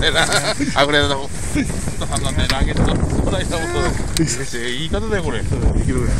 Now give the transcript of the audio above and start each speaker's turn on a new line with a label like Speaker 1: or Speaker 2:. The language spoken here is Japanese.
Speaker 1: ねなあこれだもあのねラゲットこないこと言い方だよこれ。
Speaker 2: できるぐらい。